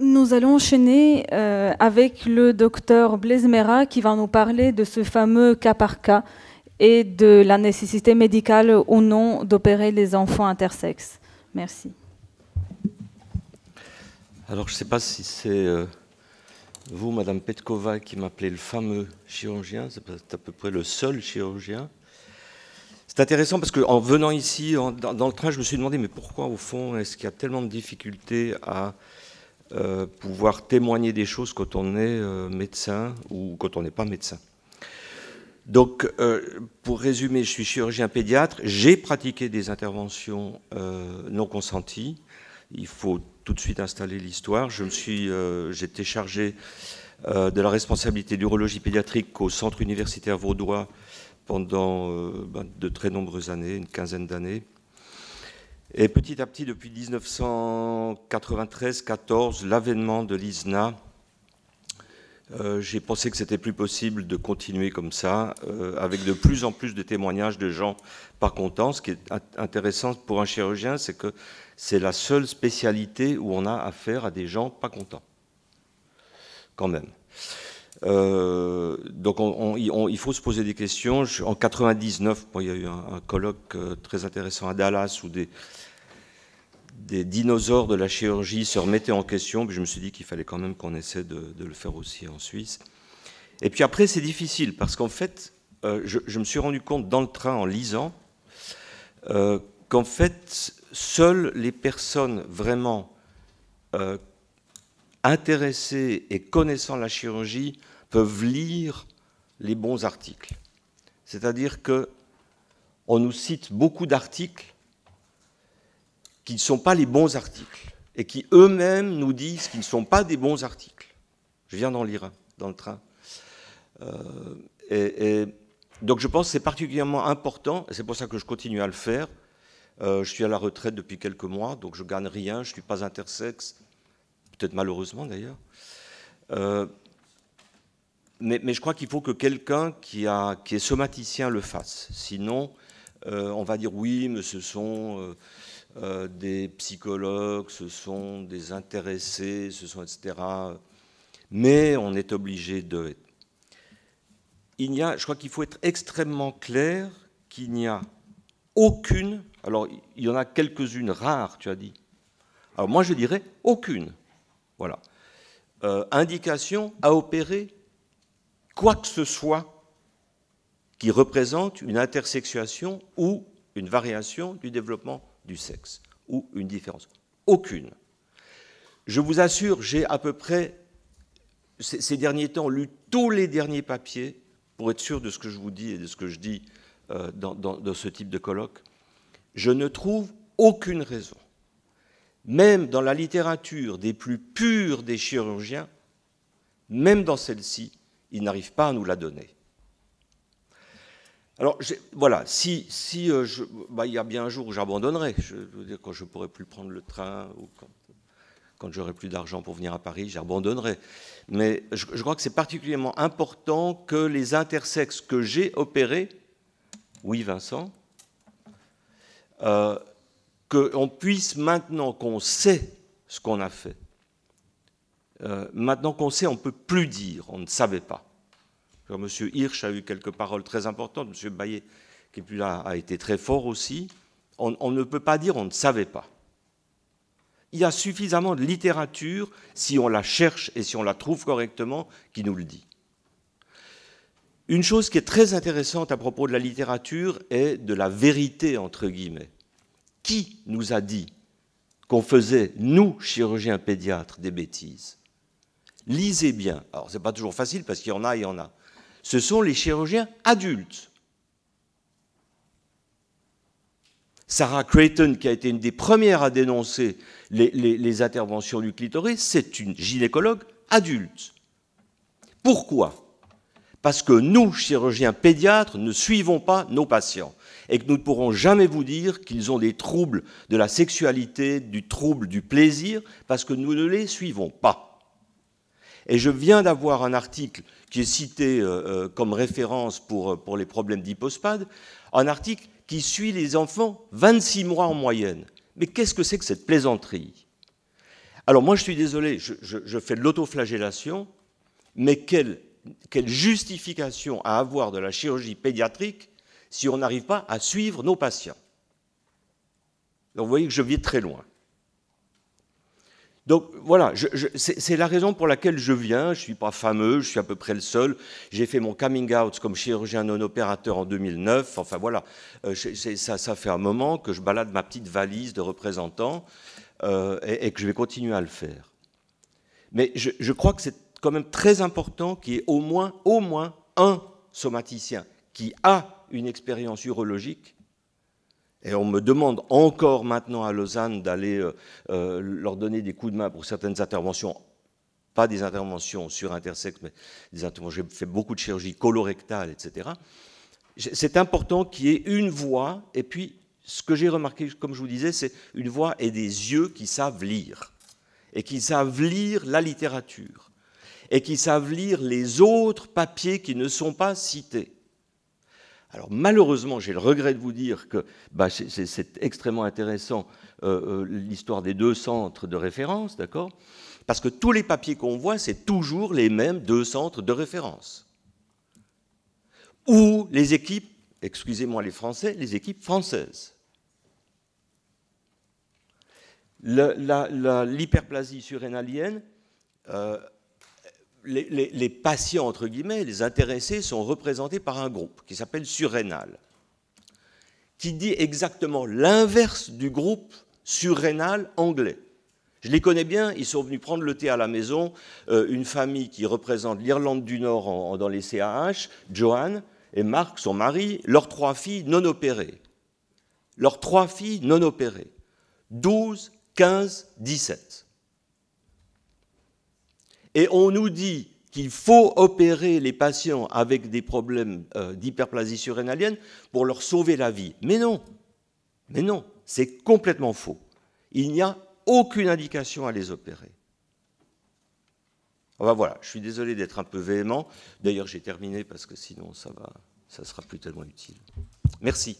Nous allons enchaîner euh, avec le docteur Blaise Mera qui va nous parler de ce fameux cas par cas et de la nécessité médicale ou non d'opérer les enfants intersexes. Merci. Alors, je ne sais pas si c'est euh, vous, Madame Petkova, qui m'appelez le fameux chirurgien. C'est à peu près le seul chirurgien. C'est intéressant parce qu'en venant ici, dans, le train, je me suis demandé, mais pourquoi, au fond, est-ce qu'il y a tellement de difficultés à euh, pouvoir témoigner des choses quand on est euh, médecin ou quand on n'est pas médecin donc, euh, pour résumer, je suis chirurgien pédiatre. J'ai pratiqué des interventions non consenties. Il faut tout de suite installer l'histoire. Je me suis, j'étais chargé de la responsabilité d'urologie pédiatrique au centre universitaire vaudois pendant ben, de très nombreuses années, une quinzaine d'années. Et petit à petit, depuis 1993-14, l'avènement de l'ISNA, euh, j'ai pensé que c'était plus possible de continuer comme ça, euh, avec de plus en plus de témoignages de gens pas contents. Ce qui est intéressant pour un chirurgien, c'est que c'est la seule spécialité où on a affaire à des gens pas contents. Quand même. Euh, donc il faut se poser des questions. en 99, il y a eu un, colloque très intéressant à Dallas où des, dinosaures de la chirurgie se remettaient en question, puis je me suis dit qu'il fallait quand même qu'on essaie de, le faire aussi en Suisse. Et puis après, c'est difficile, parce qu'en fait, euh, je, me suis rendu compte dans le train en lisant euh, qu'en fait, seules les personnes vraiment euh, intéressées et connaissant la chirurgie peuvent lire les bons articles. C'est-à-dire que on nous cite beaucoup d'articles qui ne sont pas les bons articles et qui eux-mêmes nous disent qu'ils ne sont pas des bons articles. Je viens d'en lire un dans le train. Euh, donc je pense que c'est particulièrement important, et c'est pour ça que je continue à le faire. Euh, je suis à la retraite depuis quelques mois, donc je gagne rien, je ne suis pas intersexe, peut-être malheureusement d'ailleurs. Euh, mais, je crois qu'il faut que quelqu'un qui, est somaticien le fasse. Sinon, on va dire oui, mais ce sont euh, des psychologues, ce sont des intéressés, ce sont etc. Mais on est obligé de. Il y a, je crois qu'il faut être extrêmement clair qu'il n'y a aucune. Alors, il y en a quelques-unes rares, tu as dit. Alors moi, je dirais aucune. Voilà. Euh, indication à opérer quoi que ce soit qui représente une intersexuation ou une variation du développement du sexe ou une différence. Aucune. Je vous assure, j'ai à peu près, ces derniers temps, lu tous les derniers papiers pour être sûr de ce que je vous dis et de ce que je dis euh, dans, ce type de colloque. Je ne trouve aucune raison, même dans la littérature des plus purs des chirurgiens, même dans celle-ci, ils n'arrivent pas à nous la donner. Alors voilà, si, euh, bah, il y a bien un jour où j'abandonnerai, je, quand je pourrai plus prendre le train ou quand, quand j'aurai plus d'argent pour venir à Paris, j'abandonnerai. Mais je, crois que c'est particulièrement important que les intersexes que j'ai opérés, oui Vincent, euh, qu'on puisse maintenant qu'on sait ce qu'on a fait, euh, maintenant qu'on sait, on ne peut plus dire, on ne savait pas. M. Hirsch a eu quelques paroles très importantes, M. Bayet, qui est plus là, a été très fort aussi. On, ne peut pas dire on ne savait pas. Il y a suffisamment de littérature, si on la cherche et si on la trouve correctement, qui nous le dit. Une chose qui est très intéressante à propos de la littérature est de la vérité, entre guillemets. Qui nous a dit qu'on faisait, nous, chirurgiens pédiatres, des bêtises? Lisez bien. Alors, ce n'est pas toujours facile parce qu'il y en a, il y en a ce sont les chirurgiens adultes. Sarah Creighton, qui a été une des premières à dénoncer les, interventions du clitoris, c'est une gynécologue adulte. Pourquoi? Parce que nous, chirurgiens pédiatres, ne suivons pas nos patients et que nous ne pourrons jamais vous dire qu'ils ont des troubles de la sexualité, du trouble du plaisir, parce que nous ne les suivons pas. Et je viens d'avoir un article qui est cité euh, euh, comme référence pour, euh, pour les problèmes d'hypospade, un article qui suit les enfants 26 mois en moyenne. Mais qu'est-ce que c'est que cette plaisanterie? Alors moi, je suis désolé, je, fais de l'autoflagellation, mais quelle, quelle justification à avoir de la chirurgie pédiatrique si on n'arrive pas à suivre nos patients? Donc vous voyez que je vis très loin. Donc voilà, c'est la raison pour laquelle je viens. Je ne suis pas fameux, je suis à peu près le seul. J'ai fait mon coming out comme chirurgien non opérateur en 2009. Enfin voilà, euh, ça, fait un moment que je balade ma petite valise de représentants euh, et, que je vais continuer à le faire. Mais je, crois que c'est quand même très important qu'il y ait au moins, au moins un somaticien qui a une expérience urologique et on me demande encore maintenant à Lausanne d'aller euh, euh, leur donner des coups de main pour certaines interventions, pas des interventions sur intersexe, mais des interventions. J'ai fait beaucoup de chirurgie colorectale, etc. C'est important qu'il y ait une voix, et puis ce que j'ai remarqué, comme je vous disais, c'est une voix et des yeux qui savent lire, et qui savent lire la littérature, et qui savent lire les autres papiers qui ne sont pas cités. Alors malheureusement, j'ai le regret de vous dire que bah, c'est extrêmement intéressant euh, euh, l'histoire des deux centres de référence, d'accord? Parce que tous les papiers qu'on voit, c'est toujours les mêmes deux centres de référence. Ou les équipes, excusez-moi les Français, les équipes françaises. L'hyperplasie surrénalienne, euh, les, patients, entre guillemets, les intéressés, sont représentés par un groupe qui s'appelle surrénal, qui dit exactement l'inverse du groupe surrénal anglais. Je les connais bien, ils sont venus prendre le thé à la maison, euh, une famille qui représente l'Irlande du Nord dans les CAH, Joanne et Marc, son mari, leurs trois filles non opérées. Leurs trois filles non opérées. 12, 15, 17. Et on nous dit qu'il faut opérer les patients avec des problèmes euh, d'hyperplasie surrénalienne pour leur sauver la vie. Mais non, mais non, c'est complètement faux. Il n'y a aucune indication à les opérer. Voilà, je suis désolé d'être un peu véhément. D'ailleurs, j'ai terminé parce que sinon, ça va, ça sera plus tellement utile. Merci.